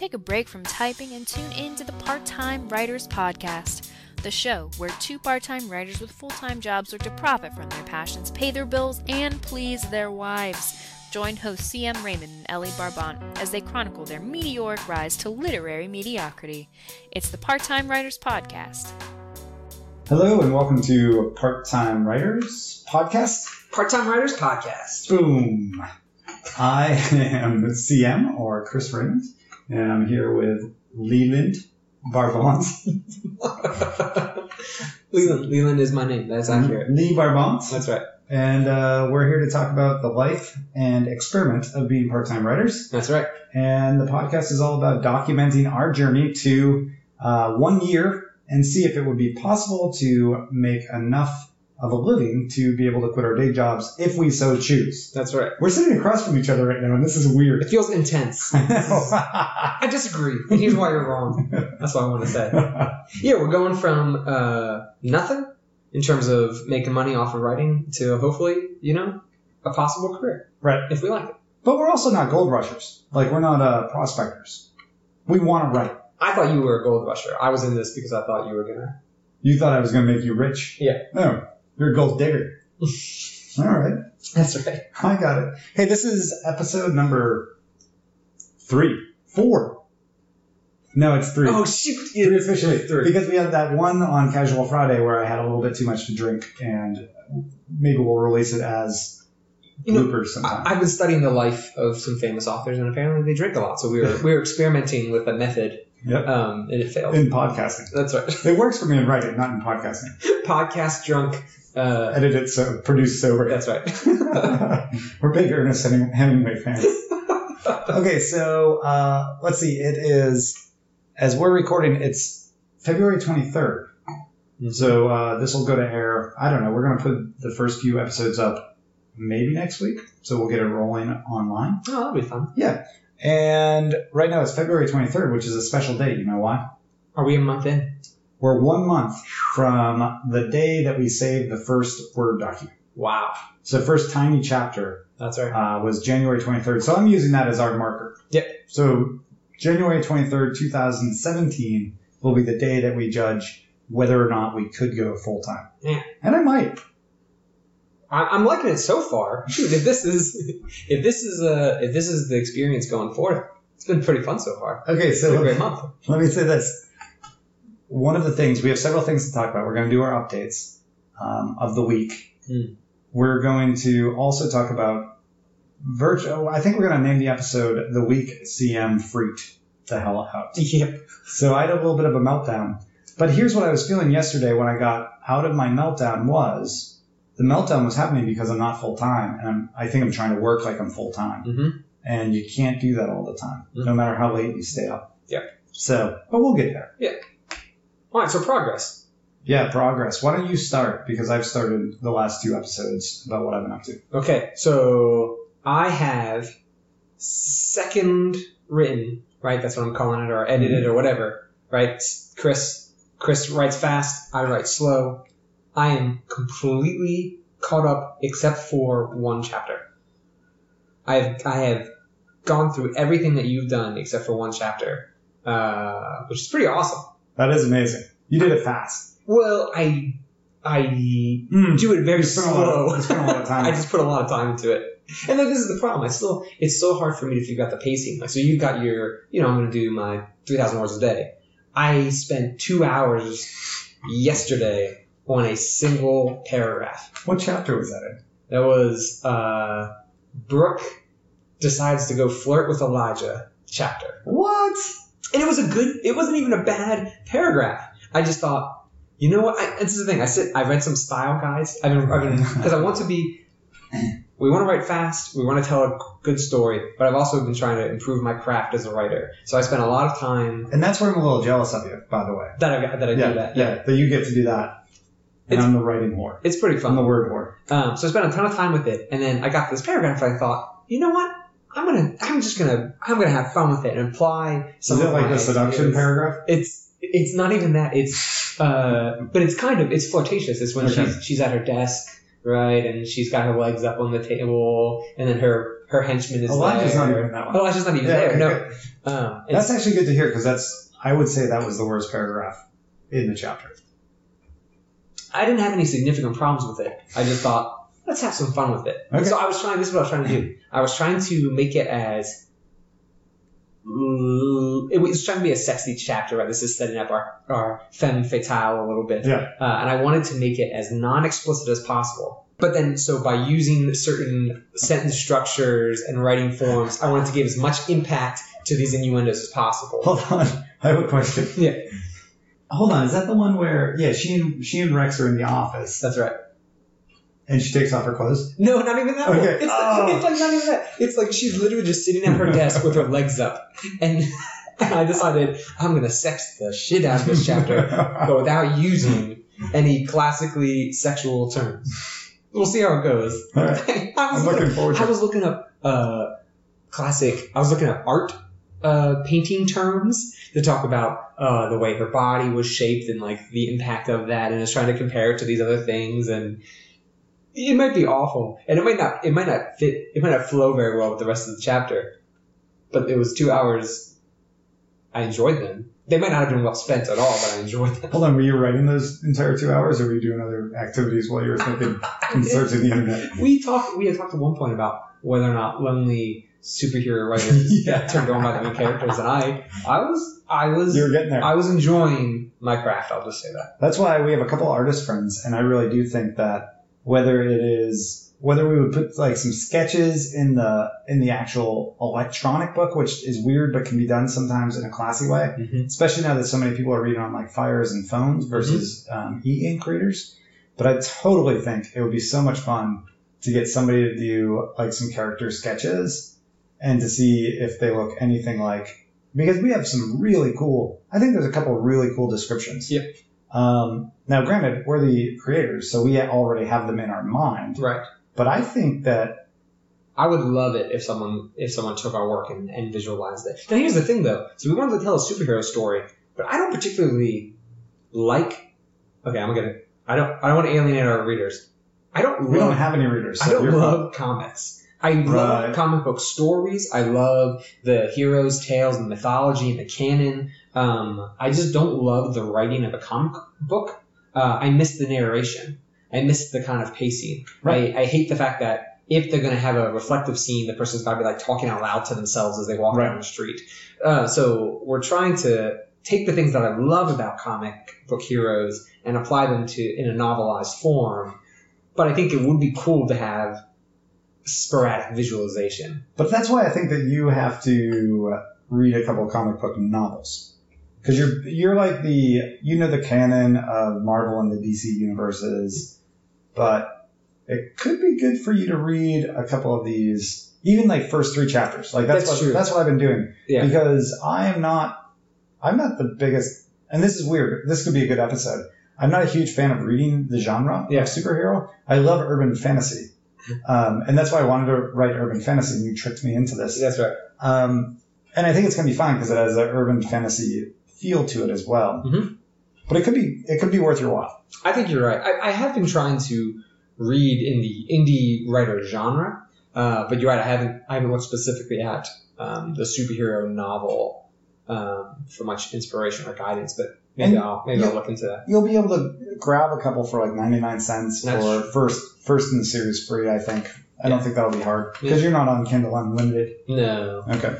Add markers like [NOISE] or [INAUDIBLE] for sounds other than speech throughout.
Take a break from typing and tune in to the Part Time Writers Podcast, the show where two part time writers with full time jobs look to profit from their passions, pay their bills, and please their wives. Join hosts CM Raymond and LE Barbant as they chronicle their meteoric rise to literary mediocrity. It's the Part Time Writers Podcast. Hello and welcome to Part Time Writers Podcast. Part Time Writers Podcast. Boom. I [LAUGHS] am CM or Chris Raymond, and I'm here with Leland Barbant. [LAUGHS] Leland. Leland is my name. That's accurate. Lee Barbant. That's right. And uh, we're here to talk about the life and experiment of being part time writers. That's right. And the podcast is all about documenting our journey to uh, one year and see if it would be possible to make enough of a living to be able to quit our day jobs if we so choose. That's right. We're sitting across from each other right now, and this is weird. It feels intense. [LAUGHS] I. I disagree. And here's why you're wrong. That's what I want to say. Yeah, we're going from uh, nothing in terms of making money off of writing to hopefully, you know, a possible career right. if we like it. But we're also not gold rushers. Like, we're not uh, prospectors. We want to write. I thought you were a gold rusher. I was in this because I thought you were gonna. You thought I was going to make you rich? Yeah. No, you're a gold digger. [LAUGHS] All right. That's right. I got it. Hey, this is episode number three, four. No, it's three. Oh shoot! three officially. Three. Because we had that one on Casual Friday where I had a little bit too much to drink, and maybe we'll release it as You know, bloopers sometime. I, I've been studying the life of some famous authors, and apparently they drink a lot. So we were we were experimenting with a method, yep. um, and it failed. In podcasting. That's right. It works for me in writing, not in podcasting. [LAUGHS] Podcast drunk. Uh, Edit it so produce sober. that's right. [LAUGHS] We're big Ernest Heming- Hemingway fans. [LAUGHS] okay, so uh, let's see. It is as we're recording. It's February 23rd. So uh, this will go to air. I don't know. We're going to put the first few episodes up maybe next week. So we'll get it rolling online. Oh, that'll be fun. Yeah. And right now it's February 23rd, which is a special date. You know why? Are we a month in? We're one month from the day that we saved the first Word document. Wow. So first tiny chapter That's right. uh, was January 23rd. So I'm using that as our marker. Yep. So January 23rd, 2017 will be the day that we judge whether or not we could go full time. Yeah. And I might. I'm liking it so far. Shoot, [LAUGHS] if this is if this is uh if this is the experience going forth, it's been pretty fun so far. Okay, It's been a so great month. let me say this. One of the things, we have several things to talk about. We're going to do our updates um, of the week. Hmm. We're going to also talk about virtual. I think we're going to name the episode The Week CM Freaked the Hell Out. [LAUGHS] Yep. So I had a little bit of a meltdown. But here's what I was feeling yesterday when I got out of my meltdown was the meltdown was happening because I'm not full time and I'm, I think I'm trying to work like I'm full time. Mm-hmm. And you can't do that all the time, no Mhm. matter how late you stay up. Yeah. So, but we'll get there. All right. So progress. Yeah, progress. Why don't you start? Because I've started the last two episodes about what I've been up to. Okay. So I have second written. Right. That's what I'm calling it, or edited, or whatever. Right. Chris. Chris writes fast. I write slow. I am completely caught up except for one chapter. I have I have gone through everything that you've done except for one chapter, uh, which is pretty awesome. That is amazing. You did it fast. Well, I I Mm. do it very You spent a lot of- slow. you spent a lot of [LAUGHS] time. I just put a lot of time into it, and like this is the problem. I still it's so hard for me to figure out the pacing. Like so, you've got your you know I'm going to do my three thousand words a day. I spent two hours yesterday on a single paragraph. What chapter was that in? That was uh, Brooke decides to go flirt with Elijah chapter. What? And it was a good, it wasn't even a bad paragraph. I just thought, you know what? I, this is the thing. I sit, I read some style guides. I've been, I've been, [LAUGHS] because I want to be, we want to write fast. We want to tell a good story, but I've also been trying to improve my craft as a writer. So I spent a lot of time And that's where I'm a little jealous of you, by the way. that I, that I yeah, do that. yeah, that you get to do that. And It's- I'm the writing whore. It's pretty fun. I'm the word whore. Um, so I spent a ton of time with it, and then I got this paragraph. And I thought, you know what? I'm gonna, I'm just gonna, I'm gonna have fun with it and apply Is it like the seduction ideas. paragraph? It's, it's not even that. It's, uh, but it's kind of, it's flirtatious. It's when Okay. she's, she's at her desk, right, and she's got her legs up on the table, and then her, her henchman is Elijah's there. not even that one. Elijah's not even Yeah, there. okay, no. Um, That's actually good to hear because that's I would say that was the worst paragraph in the chapter. I didn't have any significant problems with it. I just thought, let's have some fun with it. Okay. So I was trying. This is what I was trying to do. I was trying to make it as. It was trying to be a sexy chapter, right? This is setting up our, our femme fatale a little bit. Yeah. Uh, and I wanted to make it as non explicit as possible. But then, so by using certain sentence structures and writing forms, I wanted to give as much impact to these innuendos as possible. Hold on, I have a question. Yeah. Hold on, is that the one where yeah she and she and Rex are in the office That's right. And she takes off her clothes? No, not even that. Okay. It's, Oh. it's like not even that. It's like she's literally just sitting at her [LAUGHS] desk with her legs up, and, and [LAUGHS] I decided I'm gonna sex the shit out of this chapter, but without using any classically sexual terms. We'll see how it goes. Right, [LAUGHS] I was I'm looking, looking forward to I was looking up uh, classic. I was looking up art uh, painting terms to talk about uh, the way her body was shaped and like the impact of that, and I was trying to compare it to these other things, and it might be awful, and it might not. It might not fit. It might not flow very well with the rest of the chapter. But it was two hours. I enjoyed them. They might not have been well spent at all, but I enjoyed them. Hold on, were you writing those entire two hours, or were you doing other activities while you were thinking [LAUGHS] and searching the internet? We talked. We had talked at one point about whether or not lonely superhero writers Yeah. [LAUGHS] get [LAUGHS] turned on by the main characters, and I, I was, I was, You were getting there. I was enjoying my craft. I'll just say that. That's why we have a couple artist friends, and I really do think that whether it is whether we would put like some sketches in the in the actual electronic book, which is weird but can be done sometimes in a classy way, Mm-hmm. especially now that so many people are reading on like fires and phones versus um, e-ink readers. But I totally think it would be so much fun to get somebody to do like some character sketches and to see if they look anything like because we have some really cool. I think there's a couple of really cool descriptions. Yep. Um, now, granted, we're the creators, so we already have them in our mind. Right. But I think that I would love it if someone if someone took our work and, and visualized it. Now here's the thing though. So we wanted to tell a superhero story, but I don't particularly like. Okay, I'm gonna. I don't. I don't want to alienate our readers. I don't we love don't have any readers. So I don't love comics. I love Right. comic book stories. I love the heroes' tales and mythology and the canon. Um, I just don't love the writing of a comic book. Uh, I miss the narration. I miss the kind of pacing. Right. I, I hate the fact that if they're going to have a reflective scene, the person's got to be like talking out loud to themselves as they walk Right. down the street. Uh, so we're trying to take the things that I love about comic book heroes and apply them to in a novelized form. But I think it would be cool to have sporadic visualization. But that's why I think that you have to read a couple of comic book novels. Because you're you're like the you know the canon of Marvel and the DC universes, but it could be good for you to read a couple of these, even like first three chapters. Like that's, That's what true. that's what I've been doing. Yeah. Because I am not I'm not the biggest, and this is weird. This could be a good episode. I'm not a huge fan of reading the genre Yeah. of superhero. I love urban fantasy. Um, and that's why I wanted to write urban fantasy, and you tricked me into this. That's right. Um, and I think it's going to be fine because it has an urban fantasy feel to it as well. Mhm. But it could be it could be worth your while. I think you're right. I, I have been trying to read in the indie writer genre, uh, but you're right. I haven't I haven't looked specifically at um, the superhero novel um, for much inspiration or guidance. But maybe And- I'll maybe. I'll look into that. You'll be able to grab a couple for like 99 cents That's or true. first first in the series free. I think. I don't think that'll be hard Yeah. because you're not on Kindle Unlimited. No. Okay.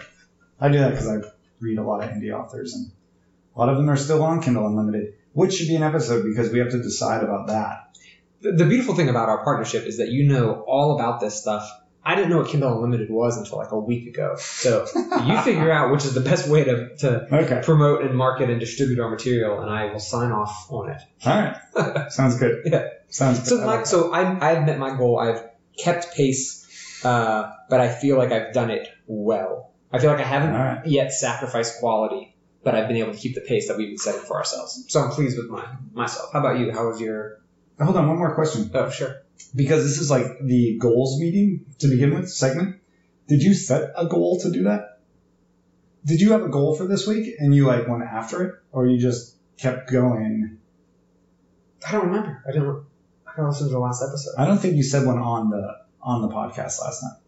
I do that because I read a lot of indie authors and a lot of them are still on Kindle Unlimited, which should be an episode because we have to decide about that. The, the beautiful thing about our partnership is that you know all about this stuff. I didn't know what Kindle Unlimited was until like a week ago. So [LAUGHS] you figure out which is the best way to, to Okay. promote and market and distribute our material, and I will sign off on it. All right. [LAUGHS] Sounds good. Yeah. Sounds good. So, my, like so I, I've met my goal. I've kept pace, uh, but I feel like I've done it well. I feel like I haven't right. yet sacrificed quality, but I've been able to keep the pace that we've been setting for ourselves. So I'm pleased with my myself. How about you? How was your? Hold on, one more question. Oh, sure. Because this is like the goals meeting to begin with, segment. Did you set a goal to do that? Did you have a goal for this week and you like went after it, or you just kept going? I don't remember. I didn't. I gotta listen to the last episode. I don't think you said one on the on the podcast last night.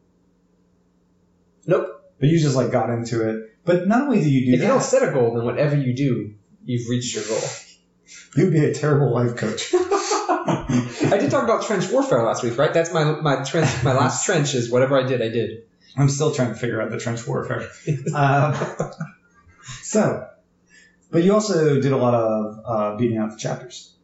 Nope. But you just like got into it. But not only do you do If that, you don't set a goal, then whatever you do, you've reached your goal. [LAUGHS] you'd be a terrible life coach. [LAUGHS] I did talk about trench warfare last week, right? That's my my trench. My last [LAUGHS] trench is whatever I did, I did. I'm still trying to figure out the trench warfare. Uh, so, but you also did a lot of uh, beating out the chapters.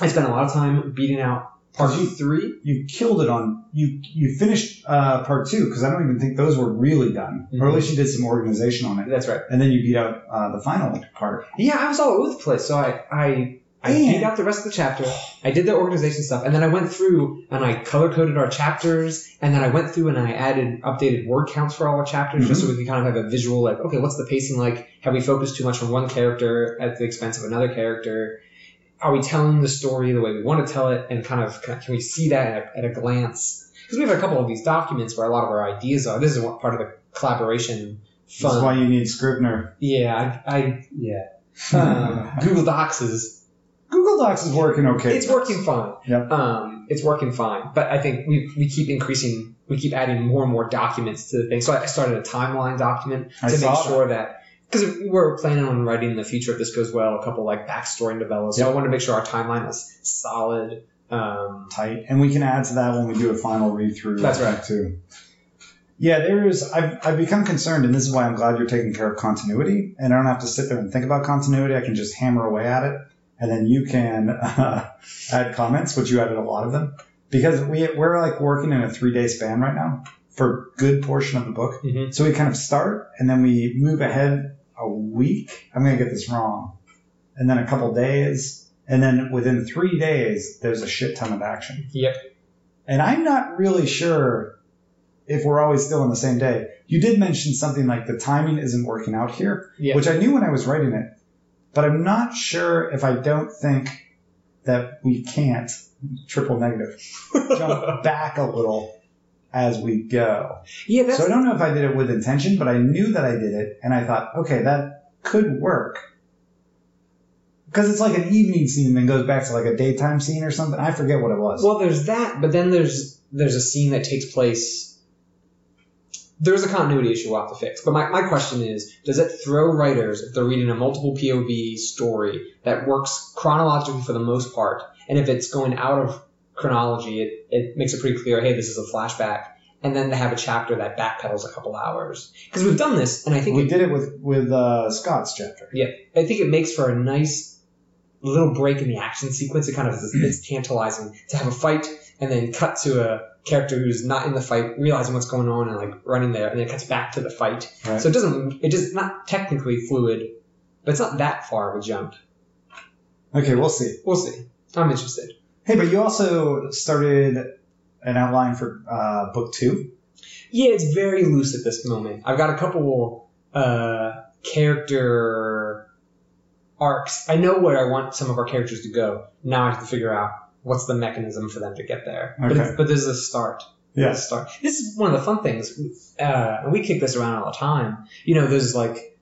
I spent a lot of time beating out part you- three. You killed it on you. You finished uh, part two because I don't even think those were really done, or at least you did some organization on it, That's right. and then you beat out uh, the final part. Yeah, I was all over the place. So I I I beat out the rest of the chapter. I did the organization stuff, and then I went through and I color coded our chapters, and then I went through and I added updated word counts for all our chapters, just so we could kind of have a visual, like, okay, what's the pacing like? Have we focused too much on one character at the expense of another character? Are we telling the story the way we want to tell it, and kind of can we see that at a, at a glance? Because we have a couple of these documents where a lot of our ideas are. This is what part of the collaboration fun. is why you need Scrivener. Yeah, I, I yeah. Uh, [LAUGHS] Google Docs is Google Docs is working okay. it's working fine. Yep. Um, it's working fine, but I think we we keep increasing, we keep adding more and more documents to the thing. So I started a timeline document to saw make that. sure that because we're planning on writing in the future if this goes well, a couple like backstory novellas. So Yep. I want to make sure our timeline is solid. Um, tight, and we can add to that when we do a final read through. That's right. Too. Yeah, there's. I've, I've become concerned, and this is why I'm glad you're taking care of continuity, and I don't have to sit there and think about continuity. I can just hammer away at it, and then you can uh, [LAUGHS] add comments, which you added a lot of them, because we we're like working in a three day span right now for a good portion of the book. Mhm. So we kind of start, and then we move ahead a week. I'm gonna get this wrong, and then a couple days, and then within three days, there's a shit ton of action. Yep. And I'm not really sure if we're always still on the same day. You did mention something like the timing isn't working out here, Yeah. which I knew when I was writing it, but I'm not sure if I don't think that we can't triple negative [LAUGHS] jump back a little as we go. yeah, that's So I don't know if I did it with intention, but I knew that I did it, and I thought, okay, that could work. Because it's like an evening scene and then goes back to like a daytime scene or something. I forget what it was. Well, there's that, but then there's there's a scene that takes place. There's a continuity issue we'll have to fix. But my, my question is, does it throw writers if they're reading a multiple POV story that works chronologically for the most part, and if it's going out of chronology, it, it makes it pretty clear, hey, this is a flashback, and then they have a chapter that backpedals a couple hours. Because we've done this, and I think we it, did it with with uh, Scott's chapter. Yeah, I think it makes for a nice little break in the action sequence. It kind of it's tantalizing to have a fight and then cut to a character who's not in the fight, realizing what's going on and like running there, and then it cuts back to the fight. Right. So it doesn't it just not technically fluid, but it's not that far of a jump. Okay, we'll see. We'll see. I'm interested. Hey, but you also started an outline for uh, book two. Yeah, it's very loose at this moment. I've got a couple uh, character arcs. I know where I want some of our characters to go. Now I have to figure out what's the mechanism for them to get there. But, Okay. it's, but this is a start. Yeah. This start. This is one of the fun things, uh, and we kick this around all the time. You know, there's like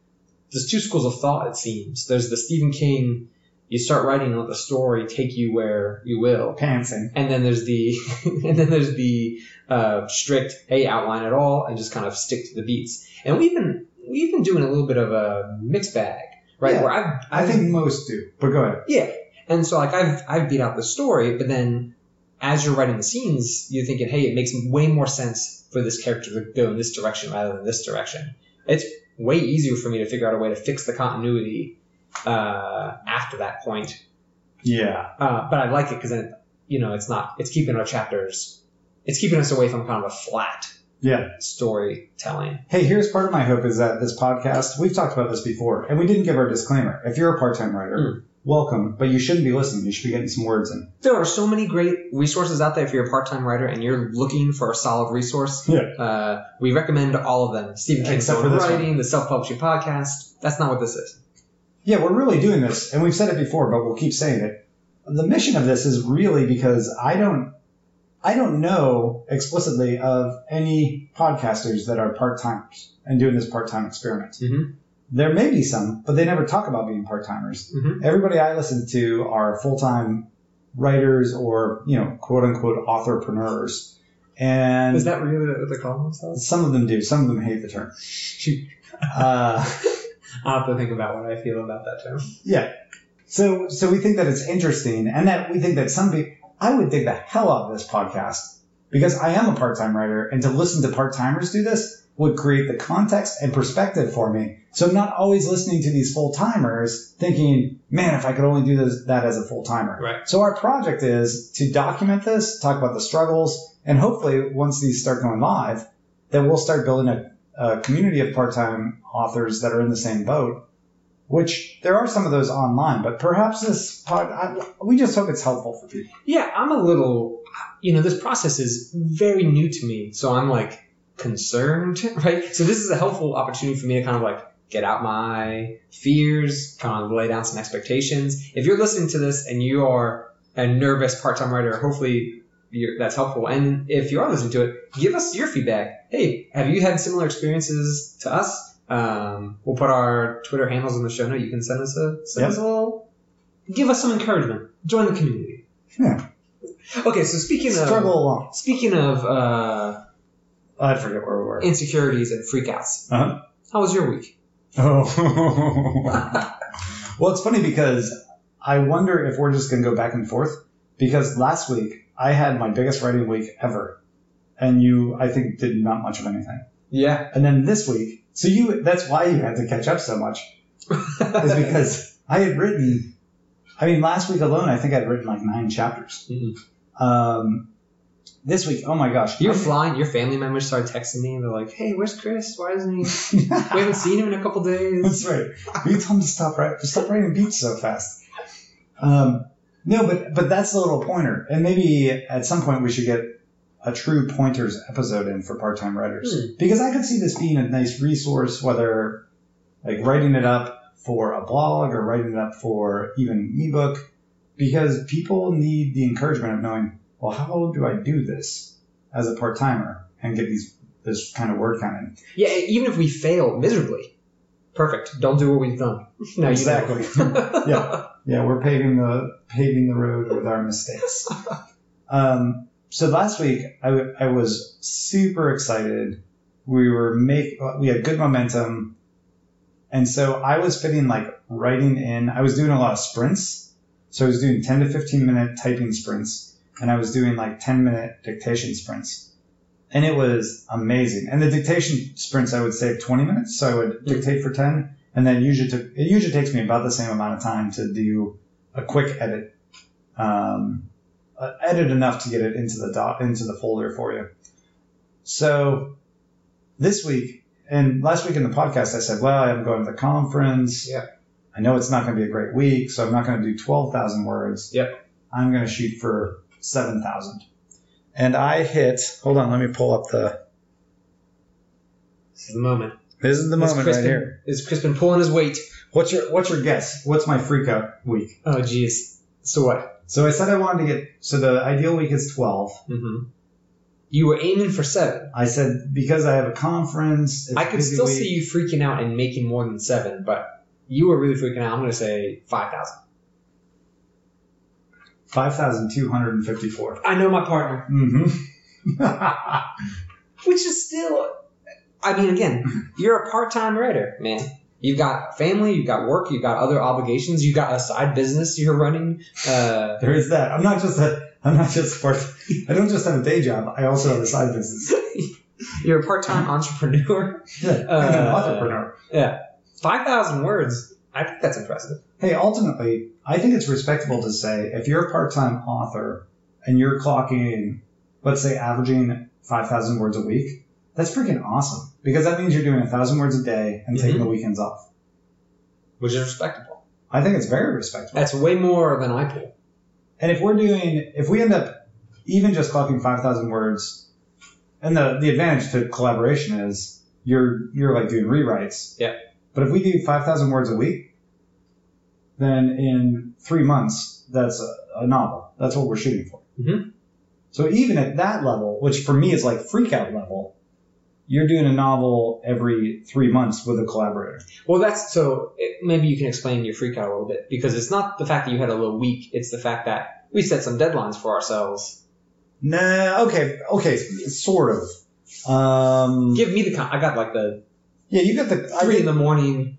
there's two schools of thought. It seems there's the Stephen King. You start writing and let the story take you where you will. Pantsing. And then there's the [LAUGHS] and then there's the uh, strict hey outline at all and just kind of stick to the beats. And we've been we've been doing a little bit of a mixed bag, right? Yeah. Where I've, I I've think most do, but go ahead. yeah. And so like I've I've beat out the story, but then as you're writing the scenes, you're thinking, hey, it makes way more sense for this character to go in this direction rather than this direction. It's way easier for me to figure out a way to fix the continuity uh, after that point Yeah. uh, but I like it because then, you know, it's not, it's keeping our chapters, it's keeping us away from kind of a flat Yeah. storytelling. Hey, here's part of my hope is that this podcast, we've talked about this before, and we didn't give our disclaimer. If you're a part time writer, Mm. welcome, but you shouldn't be listening. You should be getting some words in. There are so many great resources out there if you're a part-time writer and you're looking for a solid resource. Yeah. Uh, we recommend all of them. Stephen King's Except for this one. Writing, the Self-Publishing Podcast. That's not what this is. Yeah, we're really doing this, and we've said it before, but we'll keep saying it. The mission of this is really because I don't, I don't know explicitly of any podcasters that are part timers and doing this part time experiment. Mhm. There may be some, but they never talk about being part timers. Mhm. Everybody I listen to are full time writers or you know quote unquote authorpreneurs, And Is that really what they call themselves? some of them do. Some of them hate the term. [LAUGHS] Uh, I'll have to think about what I feel about that term. yeah. So so we think that it's interesting, and that we think that some people. I would dig the hell out of this podcast because I am a part-time writer, and to listen to part-timers do this would create the context and perspective for me. So I'm not always listening to these full-timers thinking, man, if I could only do this, that as a full-timer. Right. So our project is to document this, talk about the struggles, and hopefully once these start going live, then we'll start building a, a community of part-time authors that are in the same boat. Which there are some of those online, but perhaps this pod, I, we just hope it's helpful for people. Yeah, I'm a little, you know, this process is very new to me, so I'm like concerned, [LAUGHS] right? So this is a helpful opportunity for me to kind of like get out my fears, kind of lay down some expectations. If you're listening to this and you are a nervous part-time writer, hopefully you're, that's helpful. And if you are listening to it, give us your feedback. Hey, have you had similar experiences to us? Um, we'll put our Twitter handles in the show note. You can send us a send Yep. us a little, give us some encouragement. Join the community. Yeah. Okay, so speaking of Struggle along. speaking of uh, I forget where we were. insecurities and freakouts, Uh-huh. how was your week? Oh. [LAUGHS] well, it's funny because I wonder if we're just going to go back and forth because last week I had my biggest writing week ever. And you, I think, did not much of anything. Yeah, And then this week, so you, that's why you had to catch up so much, is [LAUGHS] because I had written, I mean, last week alone, I think I'd written like nine chapters. Mhm. Um, this week, oh my gosh. you're flying. Your family members started texting me. and They're like, "Hey, where's Chris? Why isn't he? [LAUGHS] We haven't seen him in a couple days." That's right. You tell him to stop writing, stop writing beats so fast. Um, no, but but that's the little pointer, and maybe at some point we should get a true pointers episode in for part-time writers Hmm. because I could see this being a nice resource, whether like writing it up for a blog or writing it up for even an ebook, because people need the encouragement of knowing, well, how do I do this as a part-timer and get these this kind of word count in? Yeah, even if we fail miserably, perfect. Don't do what we've done. [LAUGHS] Now Exactly. [LAUGHS] Yeah. Yeah, we're paving the paving the road with our mistakes. [LAUGHS] Um, so last week I, w- I was super excited. We were make we had good momentum, and so I was fitting like writing in. I was doing a lot of sprints, so I was doing ten to fifteen minute typing sprints, and I was doing like ten minute dictation sprints, and it was amazing. And the dictation sprints I would save twenty minutes, so I would dictate for ten, and then usually took it usually takes me about the same amount of time to do a quick edit, um, uh, edit enough to get it into the dot into the folder for you. So this week and last week in the podcast, I said, well, I'm going to the conference. Yeah. I know it's not going to be a great week, so I'm not going to do 12,000 words. Yep. I'm going to shoot for 7,000. And I hit, hold on, let me pull up the, This is the moment. This is the moment Chris right been- here. Is Chris been pulling his weight? What's your, what's your guess? What's my freak out week? Oh, jeez. So what? So I said I wanted to get, so the ideal week is 12. Mm-hmm. You were aiming for seven. I said because I have a conference. I could still week. see you freaking out and making more than seven, but you were really freaking out. I'm going to say 5,000. 5,254. I know my partner. Mm-hmm. [LAUGHS] Which is still, I mean, again, you're a part time writer, man. You've got family, you've got work, you've got other obligations, you've got a side business you're running. Uh, [LAUGHS] there is that. I'm not just a. I'm not just part. I don't just have a day job. I also have a side business. [LAUGHS] you're a part time entrepreneur. Yeah, I'm an Uh, entrepreneur. Yeah. 5,000 words. I think that's impressive. Hey, ultimately, I think it's respectable to say if you're a part-time author and you're clocking, let's say, averaging 5,000 words a week, that's freaking awesome because that means you're doing a thousand words a day and taking Mhm. the weekends off. Which is respectable. I think it's very respectable. That's way more than I pull. And if we're doing, if we end up even just clocking 5,000 words, and the, the advantage to collaboration is you're, you're like doing rewrites. Yeah. But if we do 5,000 words a week, then in three months, that's a, a novel. That's what we're shooting for. Mhm. So even at that level, which for me is like freak out level, you're doing a novel every three months with a collaborator. Well, that's so it, maybe you can explain your freak out a little bit because it's not the fact that you had a low week, it's the fact that we set some deadlines for ourselves No, okay, okay, sort of. Um, Give me the. Con- I got like the yeah, you got the three in the morning,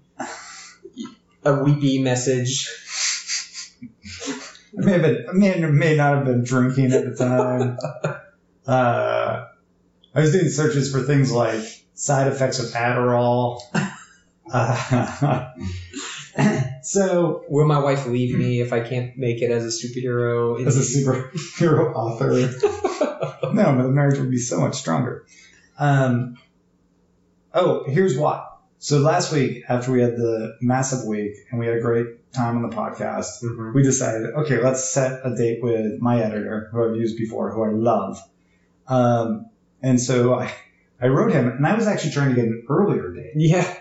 a weepy message. [LAUGHS] I may have been, I may, may not have been drinking at the time. [LAUGHS] uh, I was doing searches for things like side effects of Adderall. Uh, [LAUGHS] so, Will my wife leave me if I can't make it as a superhero? as a superhero author, [LAUGHS] no, but the marriage would be so much stronger. Um, oh, here's why. So last week, after we had the massive week and we had a great time on the podcast, Mhm. we decided, okay, let's set a date with my editor, who I've used before, who I love. Um, and so I, I wrote him, and I was actually trying to get an earlier date. Yeah.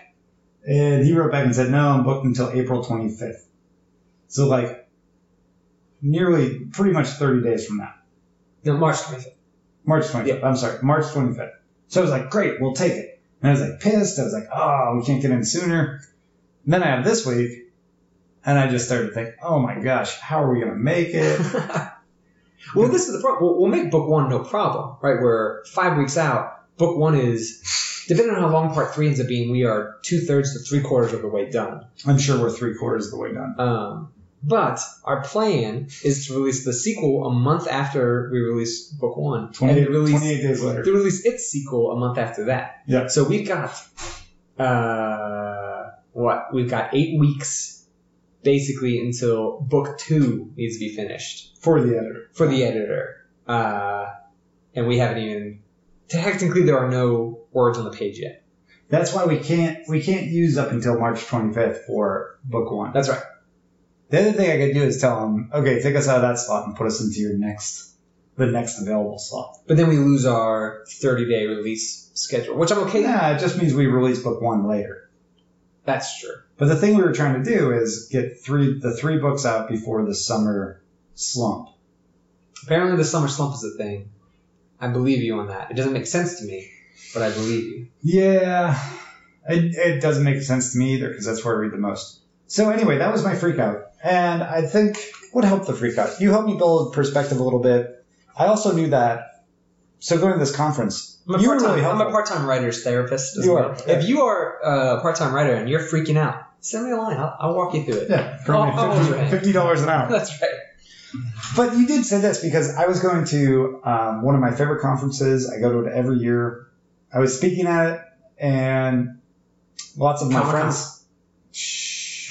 And he wrote back and said, no, I'm booked until April 25th. So like nearly pretty much 30 days from now. No, March 25th. March 25th. I'm sorry, March 25th. So I was like, great, we'll take it. And I was like pissed. I was like, oh, we can't get in sooner. And then I have this week, and I just started thinking, oh my gosh, how are we going to make it? [LAUGHS] well, this is the problem. We'll, we'll make book one no problem, right? We're five weeks out. Book one is, depending on how long part three ends up being, we are two thirds to three quarters of the way done. I'm sure we're three quarters of the way done. Um, but our plan is to release the sequel a month after we release book one, 28, and release 28 days later. to release its sequel a month after that. Yeah. So we've got uh, what? We've got eight weeks basically until book two needs to be finished For the editor. for the editor. Uh, and we haven't even technically there are no words on the page yet. That's why we can't we can't use up until March 25th for book one. That's right. The other thing I could do is tell them, okay, take us out of that slot and put us into your next, the next available slot. But then we lose our 30 day release schedule, which I'm okay. with. Yeah, it just means we release book one later. That's true. But the thing we were trying to do is get three the three books out before the summer slump. Apparently the summer slump is a thing. I believe you on that. It doesn't make sense to me, but I believe you. Yeah, it, it doesn't make sense to me either because that's where I read the most. So anyway, that was my freak out, and I think what helped the freak out. You helped me build perspective a little bit. I also knew that. So going to this conference, I'm a you were part-time, really I'm a part-time writer's therapist. As You well. are, yeah. If you are uh, a part-time writer and you're freaking out, send me a line. I'll, I'll walk you through it. yeah, for I'll- I'll hold your me, hand. fifty dollars an hour. That's right. But you did say this because I was going to um, one of my favorite conferences. I go to it every year. I was speaking at it, and lots of my Comic-Con. friends. Shh,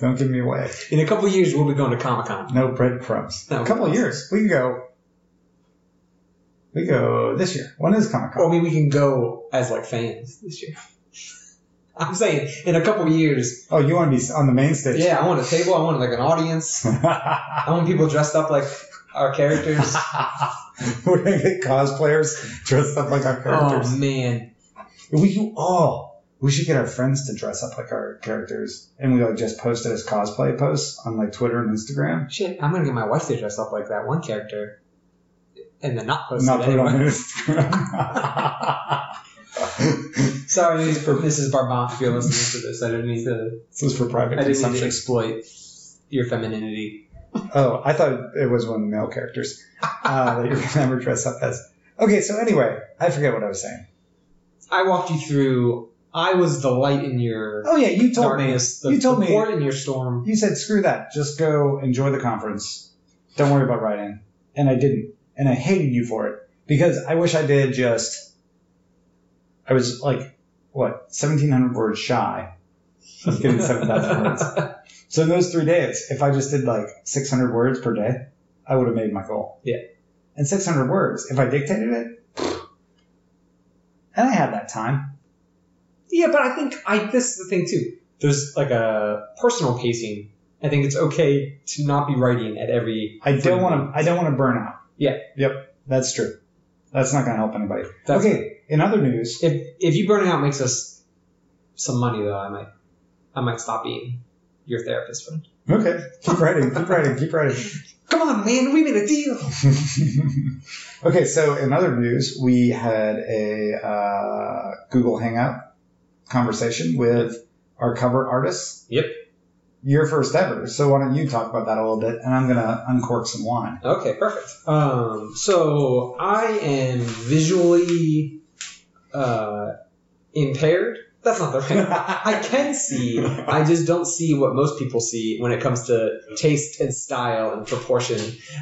don't give me away. In a couple of years, we'll be going to Comic-Con. No breadcrumbs. No. a couple of years. We can go. We go this year. When is Comic Well, I mean, we can go as like fans this year. [LAUGHS] I'm saying in a couple of years. Oh, you want to be on the main stage? Yeah, I want a table. I want like an audience. [LAUGHS] I want people dressed up like our characters. We're gonna get cosplayers dressed up like our characters. Oh man, We can all. We should get our friends to dress up like our characters, and we like just post it as cosplay posts on like Twitter and Instagram. shit! I'm gonna get my wife to dress up like that one character, and then not post Not it put it on anyway. Instagram. [LAUGHS] Sorry, Mrs. Barbant, if you're listening to this, I didn't mean to. this was for private I didn't to exploit your femininity. Oh, I thought it was one of the male characters uh, that you're gonna ever dress up as. Okay, so anyway, I forget what I was saying. I walked you through. I was the light in your Oh yeah, you told me. The, you told the me. port in your storm. You said screw that. Just go enjoy the conference. Don't worry about writing. And I didn't. And I hated you for it because I wish I did just. I was like, what, 1,700 words shy of getting 7,000 words. [LAUGHS] So in those three days, if I just did like 600 words per day, I would have made my goal. Yeah. And 600 words, if I dictated it, and I had that time. Yeah, but I think I this is the thing too. There's like a personal pacing. I think it's okay to not be writing at every. I don't want to. I don't want to burn out. Yeah. Yep. That's true. That's not going to help anybody. That's- okay. In other news, If if you burning out makes us some money though, I might I might stop being your therapist friend. okay, keep writing, keep writing, keep writing. Come on, man, we made a deal. [LAUGHS] [LAUGHS] okay. So in other news, we had a uh, Google Hangout conversation with our cover artists. Yep. Your first ever. So why don't you talk about that a little bit, and I'm gonna uncork some wine. Okay, perfect. Um, so I am visually uh, impaired. That's not the right. I can see. I just don't see what most people see when it comes to taste and style and proportion.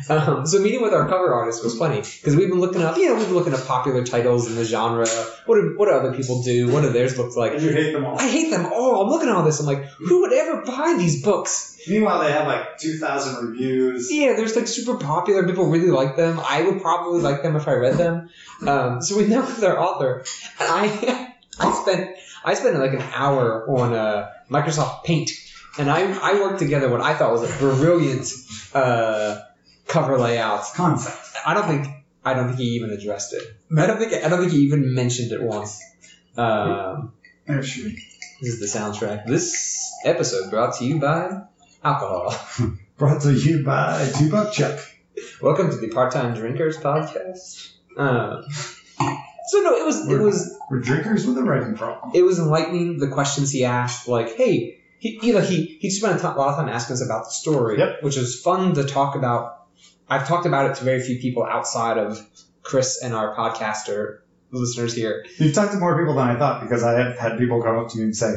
Um, so meeting with our cover artist was funny because we've been looking up. You know, we've been looking up popular titles in the genre. What do what do other people do? What do theirs look like? you hate them all. I hate them all. I'm looking at all this. I'm like, who would ever buy these books? Meanwhile, they have like 2,000 reviews. Yeah, there's like super popular. People really like them. I would probably like them if I read them. Um, so we met with their author, and I [LAUGHS] I spent I spent like an hour on uh, Microsoft Paint, and I I worked together what I thought was a brilliant uh, cover layout. Concept. I don't think I don't think he even addressed it. I don't think I don't think he even mentioned it once. Um, Oh, this is the soundtrack. This episode brought to you by alcohol. [LAUGHS] Brought to you by Two Buck Chuck. Welcome to the Part Time Drinkers podcast. Um, so no, it was it was We're drinkers with a writing problem. it was enlightening. The questions he asked, like, hey, he you know he he spent a lot of time asking us about the story, Yep. which was fun to talk about. I've talked about it to very few people outside of Chris and our podcaster listeners here. You've talked to more people than I thought because I have had people come up to me and say,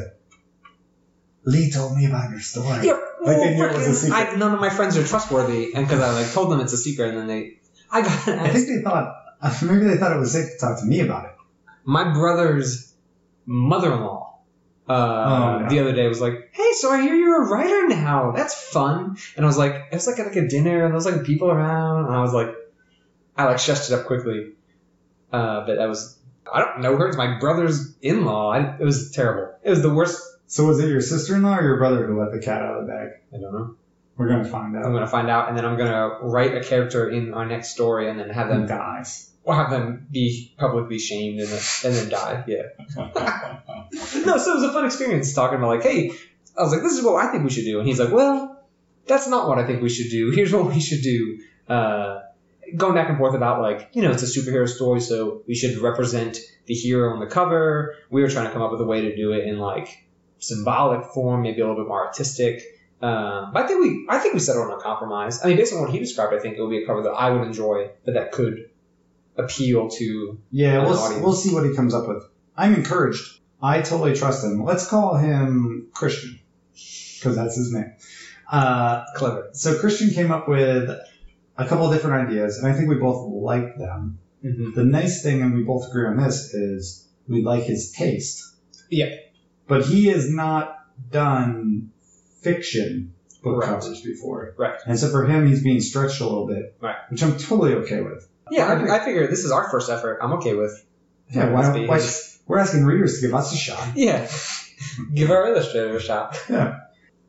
Lee told me about your story. Yeah, Like they knew it was a secret. I, none of my friends are trustworthy, and because I like told them it's a secret, and then they, I got I think they thought, uh, maybe they thought it was safe to talk to me about it. My brother's mother-in-law uh, Oh, no. the other day was like, "Hey, so I hear you're a writer now. That's fun." And I was like, "It was like at like a dinner, and there was like people around." And I was like, I like shushed it up quickly, uh, but I was I don't know her. It's my brother's in-law. I, it was terrible. It was the worst. So was it your sister-in-law or your brother who let the cat out of the bag? I don't know. We're going to find out. I'm gonna find out, and then I'm gonna write a character in our next story, and then have them dies? Or have them be publicly shamed and then, and then die. Yeah. [LAUGHS] no, so it was a fun experience talking about like, hey, I was like, this is what I think we should do, and he's like, well, that's not what I think we should do. [LAUGHS] Here's what we should do. Uh, going back and forth about like, you know, it's a superhero story, so we should represent the hero on the cover. We were trying to come up with a way to do it in like symbolic form, maybe a little bit more artistic. Um, but I think we, I think we settled on a compromise. I mean, based on what he described, I think it would be a cover that I would enjoy, but that could appeal to Yeah, we'll, audience. we'll see what he comes up with. I'm encouraged. I totally trust him. Let's call him Christian because that's his name. Uh, clever. so Christian came up with a couple of different ideas, and I think we both like them. Mm-hmm. The nice thing, and we both agree on this, is we like his taste. Yeah. But he has not done fiction book Right. covers before. Right. And so for him, he's being stretched a little bit. Right. Which I'm totally okay with. Yeah, I, I figure this is our first effort. I'm okay with. Yeah, why, this don't- be- why, we're asking readers to give us a shot. Yeah. Give our illustrator a shot. [LAUGHS] Yeah,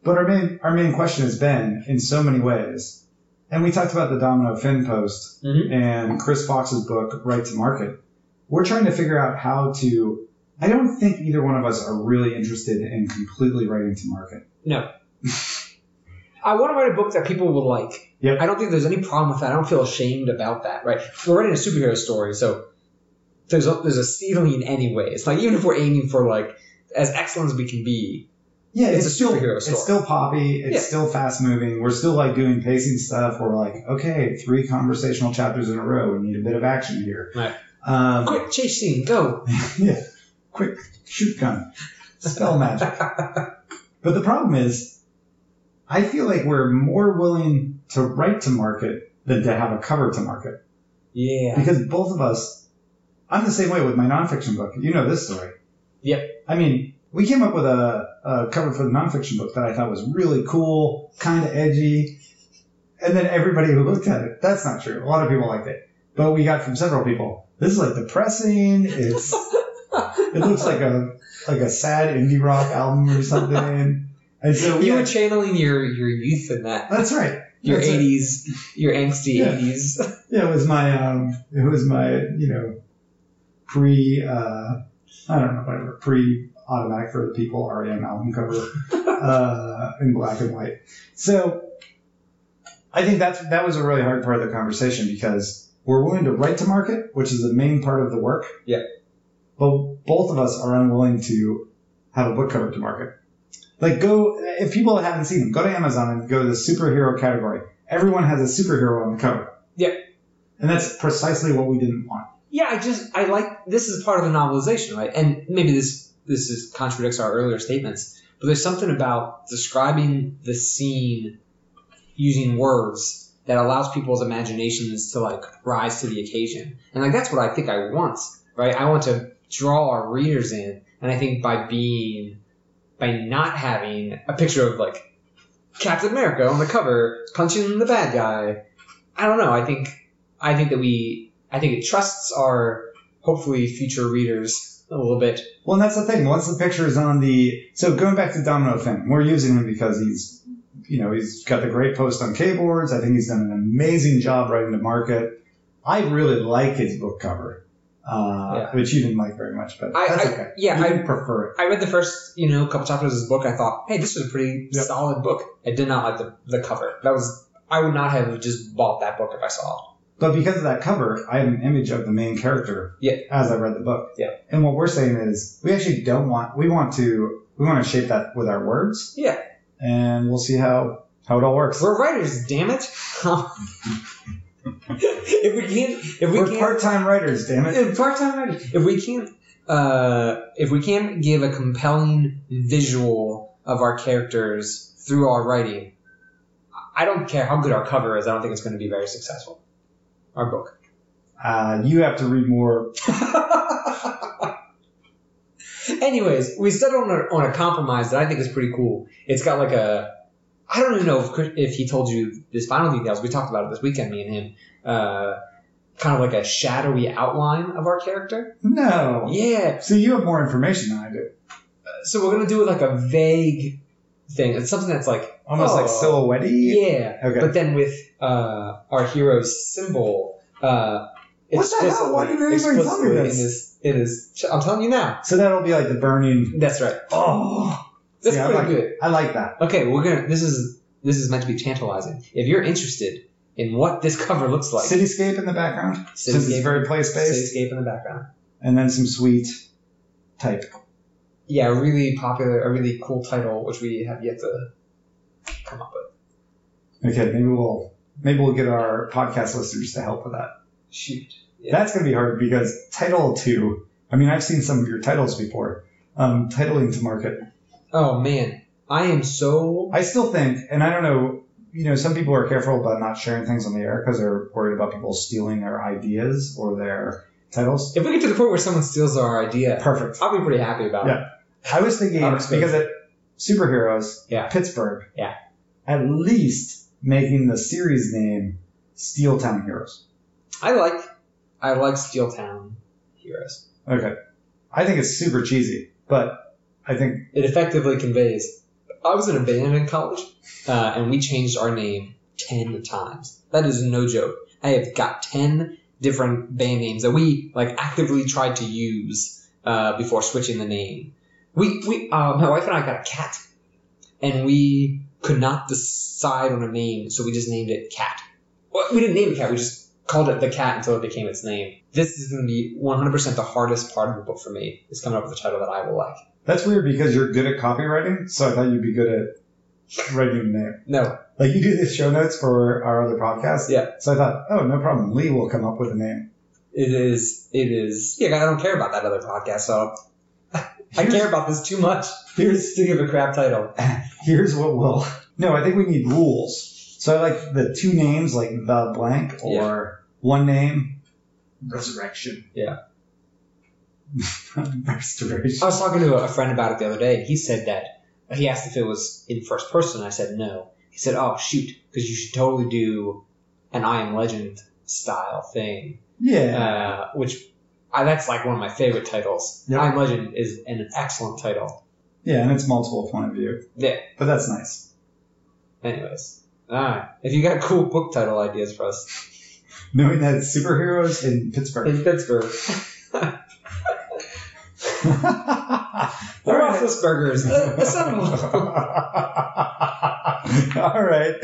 But our main our main question has been in so many ways, and we talked about the Domino Fin post Mhm. and Chris Fox's book Write to Market. We're trying to figure out how to. I don't think either one of us are really interested in completely writing to market. No. [LAUGHS] I want to write a book that people will like. Yep. I don't think there's any problem with that. I don't feel ashamed about that, right? We're writing a superhero story, so there's a, there's a ceiling anyway. It's like even if we're aiming for like as excellent as we can be, Yeah, It's a still superhero story. It's still poppy. It's Yeah. still fast moving. We're still like doing pacing stuff. We're like, okay, three conversational chapters in a row. We need a bit of action here. Right. Um, quick chase scene, go. [LAUGHS] yeah, quick shoot gun, spell magic. [LAUGHS] But the problem is, I feel like we're more willing to write to market than to have a cover to market. Yeah. Because both of us, I'm the same way with my nonfiction book. You know this story. Yep. I mean, we came up with a, a cover for the nonfiction book that I thought was really cool, kind of edgy. And then everybody who looked at it, that's not true. A lot of people liked it. But we got from several people, this is like depressing. It's, [LAUGHS] it looks like a, like a sad indie rock album or something. [LAUGHS] And so You were channeling your your youth in that. that's right. Your That's it. 80s, your angsty Yeah. 80s. [LAUGHS] Yeah, it was my um, it was my you know, pre uh, I don't know whatever pre automatic for the people REM album cover [LAUGHS] uh, in black and white. So I think that's that was a really hard part of the conversation because we're willing to write to market, which is the main part of the work. Yeah. But both of us are unwilling to have a book cover to market. Like go if people haven't seen them, go to Amazon and go to the superhero category. Everyone has a superhero on the cover. Yeah. And that's precisely what we didn't want. Yeah, I just I like this is part of the novelization, right? And maybe this this is contradicts our earlier statements, but there's something about describing the scene using words that allows people's imaginations to like rise to the occasion. And like that's what I think I want, right? I want to draw our readers in, and I think by being by not having a picture of like Captain America on the cover punching the bad guy, I don't know. I think I think that we I think it trusts our hopefully future readers a little bit. Well, and that's the thing. Once the picture is on the so going back to Domino Finn, we're using him because he's you know he's got the great post on K-boards. I think he's done an amazing job writing to market. I really like his book cover, uh, Yeah. which you didn't like very much, but I- that's I- okay. yeah, I- prefer it. I read the first, you know, couple chapters of this book. I thought, hey, this was a pretty Yep. solid book. I did not like the, the cover. That was I would not have just bought that book if I saw it. But because of that cover, I had an image of the main character Yeah. as I read the book. Yeah. And what we're saying is we actually don't want we want to we want to shape that with our words. Yeah. And we'll see how how it all works. We're writers, damn it. [LAUGHS] [LAUGHS] if we can't, if we We're can't, part-time writers, damn it. if [LAUGHS] part-time writers, if we can't, uh, if we can't give a compelling visual of our characters through our writing, I don't care how good our cover is. I don't think it's going to be very successful. Our book. Uh, you have to read more. [LAUGHS] Anyways, we settled on a, on a compromise that I think is pretty cool. It's got like a, I don't even know if if he told you this final details. We talked about it this weekend, me and him. Uh, kind of like a shadowy outline of our character. No. Yeah. See, you have more information than I do. So we're gonna do like a vague thing. It's something that's like Almost like oh, silhouette Yeah. Okay. But then with uh, our hero's symbol. Uh, What the hell? Why didn't anybody tell me this? In this, it is. I'm telling you now. So that'll be like the burning. That's right. Oh. That's See, I pretty like, good. I like that. Okay, we're gonna. This is this is meant to be tantalizing. If you're interested in what this [LAUGHS] cover looks like, Cityscape in the background, since it's Cityscape- very place based, cityscape in the background. and then some sweet type. Yeah, a really popular, a really cool title, which we have yet to come up with. Okay, maybe we'll maybe we'll get our podcast listeners to help with that. Shoot. Yeah. That's gonna be hard because title two. I mean, I've seen some of your titles before. Um, titling to market. Oh man, I am so. I still think, and I don't know, you know, some people are careful about not sharing things on the air because they're worried about people stealing their ideas or their titles. If we get to the point where someone steals our idea, Perfect. I'll be pretty happy about it. Yeah. I was thinking Out of space. because it superheroes, Yeah. Pittsburgh, Yeah. at least making the series name Steel Town Heroes. I like, I like Steel Town Heroes. Okay, I think it's super cheesy, but I think It effectively conveys. I was in a band in college, uh, and we changed our name ten times. That is no joke. I have got ten different band names that we like actively tried to use uh, before switching the name. We we uh, my wife and I got a cat, and we could not decide on a name, so we just named it Cat. Well, we didn't name it Cat. We just called it the Cat until it became its name. This is going to be 100% the hardest part of the book for me. Is coming up with a title that I will like. that's weird because you're good at copywriting, so I thought you'd be good at writing a name. No, Like you do the show notes for our other podcast. Yeah. So I thought, oh, no problem. Lee will come up with a name. It is. It is. Yeah, I don't care about that other podcast, so [LAUGHS] I Here's- care about this too much Here's to give a crap title. [LAUGHS] here's what we'll. No, I think we need rules. So I like the two names, like the blank or one name, resurrection. Yeah. [LAUGHS] restoration. I was talking to a friend about it the other day, and he said that he asked if it was in first person. I said no. He said, "Oh shoot, because you should totally do an I Am Legend style thing." Yeah. Uh, which I, that's like one of my favorite titles. Yep. I Am Legend is an excellent title. yeah, and it's multiple point of view. Yeah. But that's nice. Anyways, all right. If you got cool book title ideas for us [LAUGHS] Knowing that it's superheroes in Pittsburgh. in Pittsburgh. [LAUGHS] All The right. Roethlisbergers. uh, assemble. [LAUGHS] All right.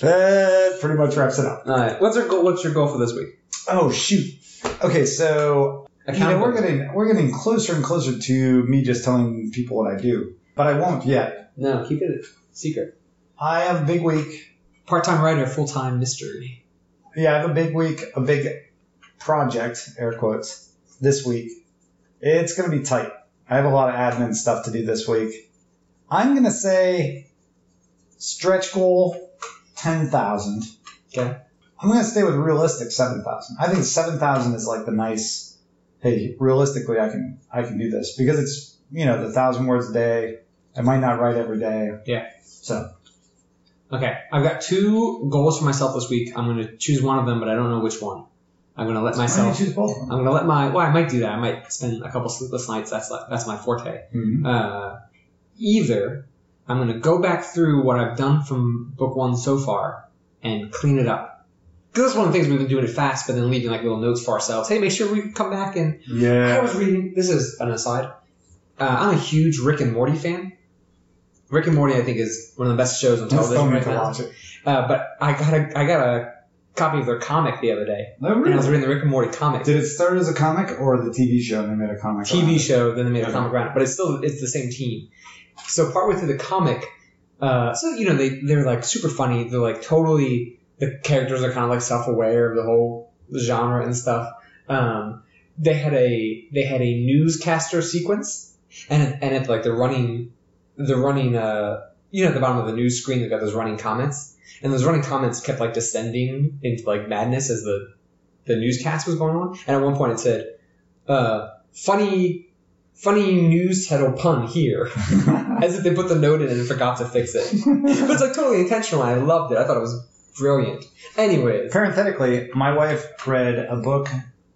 That pretty much wraps it up. All right. What's our goal? What's your goal for this week? Oh shoot. Okay, so you know, we're getting we're getting closer and closer to me just telling people what I do. but I won't yet. No, keep it secret. I have a big week. Part-time writer, full-time mystery. Yeah, I have a big week, a big project, air quotes, this week. It's going to be tight. I have a lot of admin stuff to do this week. I'm going to say stretch goal 10,000. Okay. I'm going to stay with realistic 7,000. I think 7,000 is like the nice, hey, realistically, I can, I can do this because it's, you know, the thousand words a day. I might not write every day. Yeah. So, Okay, I've got two goals for myself this week. I'm going to choose one of them, but I don't know which one. I'm going to let myself. choose both? I'm going to let my. Well, I might do that. I might spend a couple sleepless nights. That's like, that's my forte. Mhm. Uh, either I'm going to go back through what I've done from book one so far and clean it up. Because that's one of the things we've been doing it fast, but then leaving like little notes for ourselves. Hey, make sure we come back and Yeah. I was reading. This is an aside. Uh, I'm a huge Rick and Morty fan. Rick and Morty, I think, is one of the best shows on television right now. Uh, but I got a I got a copy of their comic the other day, No, and I was reading the Rick and Morty comic. Did it start as a comic or the TV show and they made a comic? TV show, then they made a comic around it, but it's still it's the same team. So partway through the comic, uh, so you know they they're like super funny. They're like totally the characters are kind of like self aware of the whole genre and stuff. Um, they had a they had a newscaster sequence, and and it's like they're running they're running uh you know at the bottom of the news screen they've got those running comments, and those running comments kept like descending into like madness as the the newscast was going on, and at one point it said. Uh, funny funny news title pun here [LAUGHS] as if they put the note in and forgot to fix it [LAUGHS] but it's like totally intentional and i loved it i thought it was brilliant anyways Parenthetically, my wife read a book,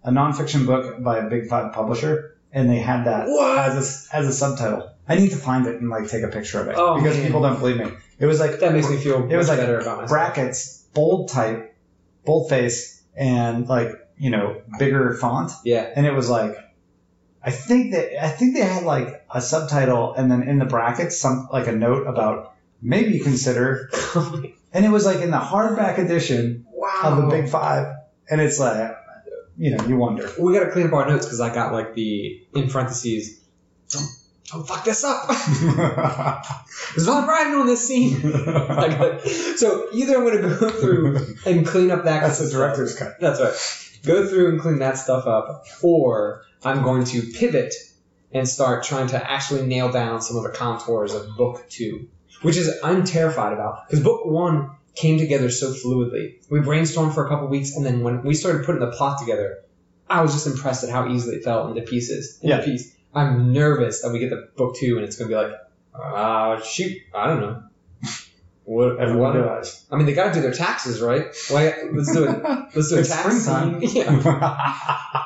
a nonfiction book by a Big Five publisher, and they had that What? as a, as a subtitle. I need to find it and like take a picture of it Oh, because man. people don't believe me. It was like that makes me feel It was like better about myself brackets, bold type, bold face, and like you know bigger font, yeah and it was like. I think that I think they had like a subtitle and then in the brackets some like a note about maybe consider [LAUGHS] and it was like in the hardback edition wow of the Big Five, and it's like, you know, you wonder. we gotta clean up our notes because i got like the in parentheses don't, fuck this up [LAUGHS] there's not writing on this scene [LAUGHS] so either i'm gonna go through and clean up that That's the stuff. director's cut. That's right. Go through and clean that stuff up, or I'm going to pivot and start trying to actually nail down some of the contours of book two, which is I'm terrified about because book one came together so fluidly. We brainstormed for a couple weeks, and then when we started putting the plot together, I was just impressed at how easily it fell into pieces. Into Yeah. piece. I'm nervous that we get the book two and it's going to be like, uh, shoot, I don't know. [LAUGHS] What, Everyone does. I mean, they got to do their taxes, right? Why, let's do it. [LAUGHS] Let's do a tax scene. [LAUGHS] Yeah.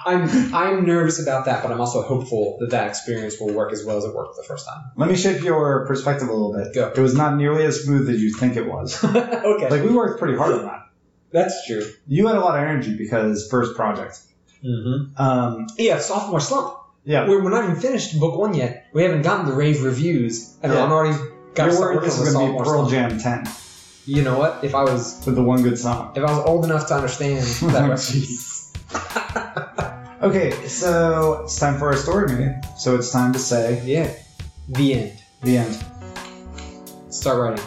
I'm I'm nervous about that, but I'm also hopeful that that experience will work as well as it worked the first time. Let me shape your perspective a little bit. Go. It was not nearly as smooth as you think it was. okay, Like we worked pretty hard on that. that's true. You had a lot of energy because first project. Mm-hmm. Um, Yeah, sophomore slump. Yeah. We're, we're not even finished book one yet. We haven't gotten the rave reviews, and Yeah. I'm already got to You're start working this on is going to be Pearl. Jam 10 You know what? If I was with the one good song. if I was old enough to understand [LAUGHS] that Oh, reference. Okay, so it's time for our story meeting. So it's time to say yeah, the end. the end. Start writing.